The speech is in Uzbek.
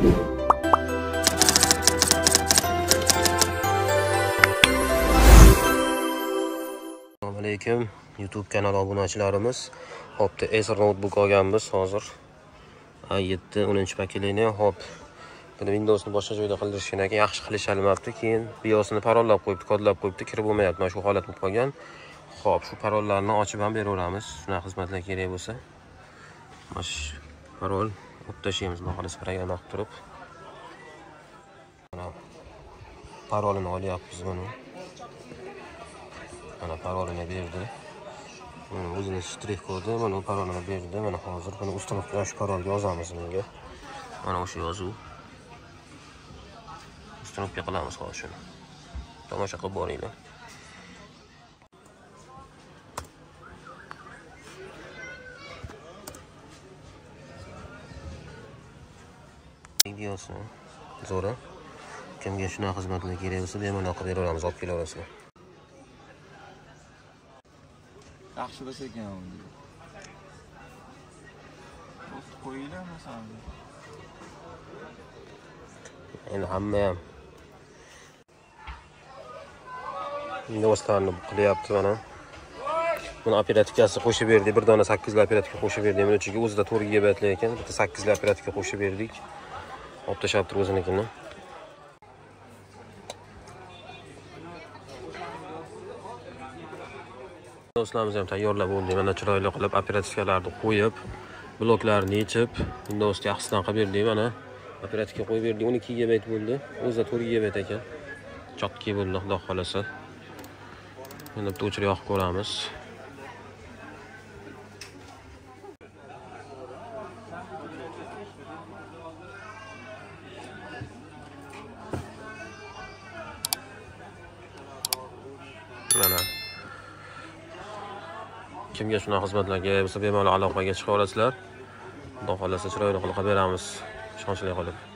assalomu alaykum youtube kanali obunachilarimiz. Hopda acer notebook olganmiz hozir. A yetti o'ninchi pokoleniya hop. Buni windowsni boshqa joyda qildirishgan ekan yaxshi qilishalmabdi keyin biosini parollab qo'yibdi kodlab qo'yibdi kirib bo'lmayapti mana shu holat bo'lib qolgan. Ho'p shu parollarni ochib ham beraveramiz. Shunaqa xizmatlar kerak bo'lsa. Mana shu parol. Olib tashlaymiz xudo xohlasa programma turib mana parolini olyapmiz buni. Mana parolini berdi. Mana o'zini shtrix kodi mana parolini berdi. Mana hozir buni установка yosh parolga yozamiz bunga mana o'sha yozuv. Установка qilamiz hozir shuni. Tomosha qilib boringlar. Videosi zo'ra. Kimga shunaqa xizmatlar kerak bo'lsa bemalol qilib beraveramiz olib kelaverasizlar yaxshi bo'lsa ekan qo'yinglar masalan. Endi hamma ham do'stlarni qilyapti mana. Buni operatikasi qo'shib berdik bir dona sakkizli operatika qo'shib berdik buni ichiga o'zida to'rt gigabaytli ekan. Bitta sakkizli operatika qo'shib berdik olib tashlab turib o'zinikini do'stlarimiz ham tayyorlab bo'ldi mana chiroyli qilib operativkalarni qo'yib bloklarni yechib windowsni yaxshisidan qilib berdik. Mana operativka qo'yib berdik. o'n ikki gigabayt bo'ldi. O'zida to'rt gigabayt ekan. Chotki bo'ldi xudo xohlasa. Endi bitta o'chirib yoqib ko'ramiz mana kimga shunaqa xizmatlarga bo'lsa bemalol aloqaga chiqaverasizlar xudo xohlasa chiroyli qilib qilib beramiz. Ishonchli qilib.